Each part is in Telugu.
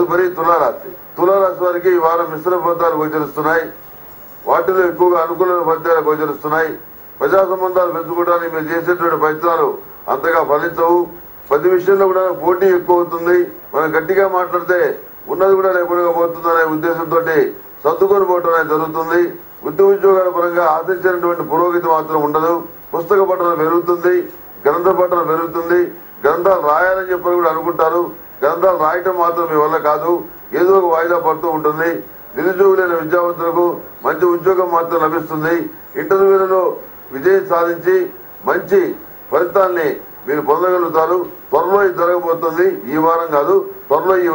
తదుపరి తులారాశి. తులారాశి వారికి ఈ వారం మిశ్రమ ఫలితాలు గోచరిస్తున్నాయి. వాటిలో ఎక్కువగా అనుకూలమైన ఫలితాలు గోచరిస్తున్నాయి. ప్రజా సంబంధాలు పెంచుకోవడానికి మీరు చేసేటువంటి ప్రయత్నాలు అంతగా ఫలించవు. ప్రతి విషయంలో కూడా పోటీ ఎక్కువ అవుతుంది. మనం గట్టిగా మాట్లాడితే ఉన్నది కూడా లేకుండా పోతుందనే ఉద్దేశంతో సర్దుకొని పోవటం అనేది జరుగుతుంది. వృత్తి ఉద్యోగాల పరంగా ఆశించినటువంటి పురోగతి మాత్రం ఉండదు. పుస్తక పఠనం పెరుగుతుంది. గ్రంథ పఠనం పెరుగుతుంది. గ్రంథాలు రాయాలని చెప్పని కూడా అనుకుంటారు. గ్రంథాలు రాయటం మాత్రం మీ వల్ల కాదు. ఏదో ఒక వాయిదా పడుతూ ఉంటుంది. నిరుద్యోగులైన విద్యావంతులకు మంచి ఉద్యోగం మాత్రం లభిస్తుంది. ఇంటర్వ్యూలలో విజయం సాధించి మంచి ఫలితాల్ని మీరు పొందగలుగుతారు. త్వరలో ఇది జరగబోతుంది. ఈ వారం కాదు త్వరలో ఈ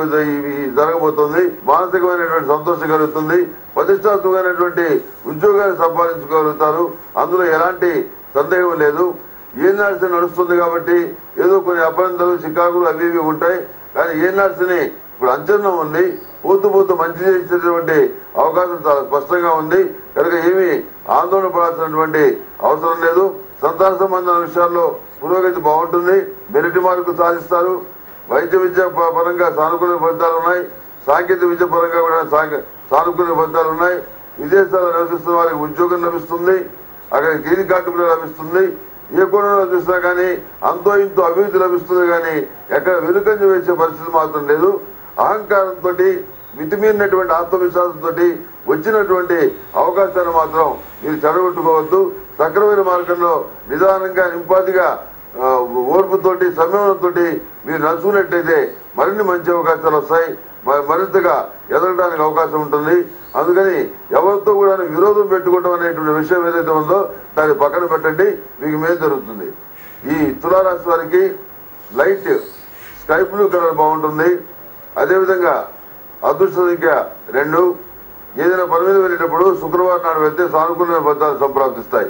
ఈ జరగబోతుంది. మానసికమైనటువంటి సంతోషం కలుగుతుంది. ప్రతిష్టాత్మకమైనటువంటి ఉద్యోగాన్ని సంపాదించుకోగలుగుతారు. అందులో ఎలాంటి సందేహం లేదు. ఏఎన్ఆర్సీ నడుస్తుంది కాబట్టి ఏదో కొన్ని అభ్యంతరాలు చికాకులు అవి ఇవి ఉంటాయి. కానీ ఏఎన్ఆర్సీని ఇప్పుడు అంచనా ఉంది పోతూ పోతూ మంచి చేసేటువంటి అవకాశం చాలా స్పష్టంగా ఉంది. కనుక ఏమీ ఆందోళన పడాల్సినటువంటి అవసరం లేదు. సంతాన సంబంధాల విషయాల్లో పురోగతి బాగుంటుంది. మెరిట్ మార్కు సాధిస్తారు. వైద్య విద్య పరంగా సానుకూల ఫలితాలు ఉన్నాయి. సాంకేతిక విద్య పరంగా కూడా సానుకూల ఫలితాలు ఉన్నాయి. విదేశాల్లో నివసిస్తున్న వారికి ఉద్యోగం లభిస్తుంది. అక్కడ గ్రీన్ కార్డు కూడా లభిస్తుంది. ఏ కోణంలో చూసినా కానీ అంతో ఇంతో అభివృద్ధి లభిస్తుంది కానీ ఎక్కడ వెనుకంజ వేసే పరిస్థితి మాత్రం లేదు. అహంకారంతో మితిమీరినటువంటి ఆత్మవిశ్వాసంతో వచ్చినటువంటి అవకాశాన్ని మాత్రం మీరు చెడగొట్టుకోవద్దు సక్రమైన మార్గంలో నిదానంగా నింపాదిగా ఓర్పుతోటి సంయమనంతో మీరు నడుచుకున్నట్టయితే మరిన్ని మంచి అవకాశాలు వస్తాయి. మరింతగా ఎదగడానికి అవకాశం ఉంటుంది. అందుకని ఎవరితో కూడా విరోధం పెట్టుకోవడం అనేటువంటి విషయం ఏదైతే ఉందో దాన్ని పక్కన పెట్టండి మీకు మేలు జరుగుతుంది. ఈ తులారాశి వారికి లైట్ స్కై బ్లూ కలర్ బాగుంటుంది. అదేవిధంగా అదృష్ట సంఖ్య రెండు. ఏదైనా పని మీద వెళ్ళేటప్పుడు శుక్రవారం నాడు వెళ్తే సానుకూలమైన ఫలితాలు సంప్రాప్తిస్తాయి.